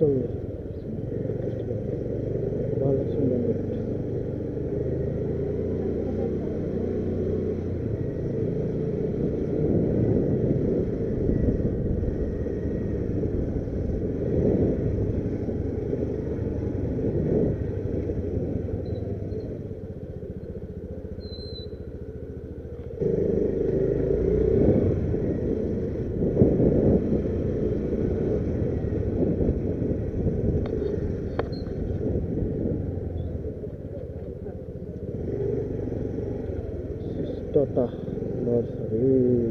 estudios. Totah Nasri.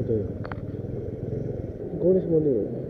ことよ。これもね。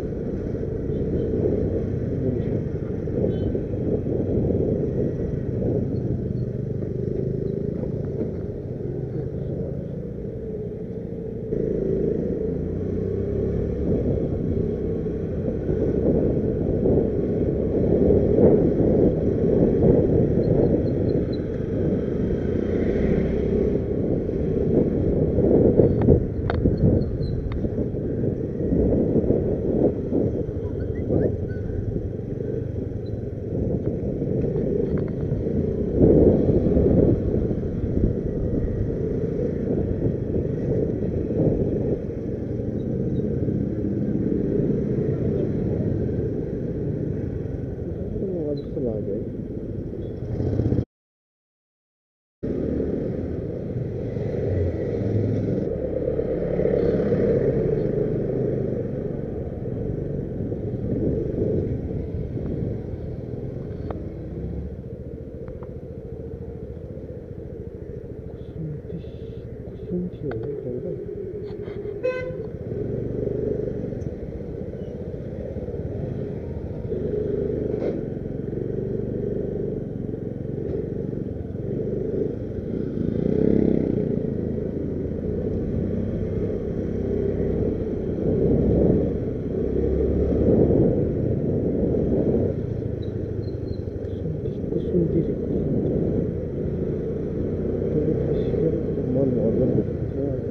空调空调，little bit.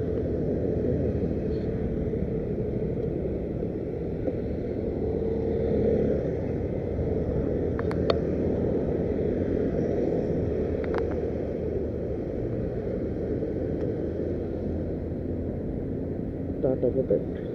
A of a bit.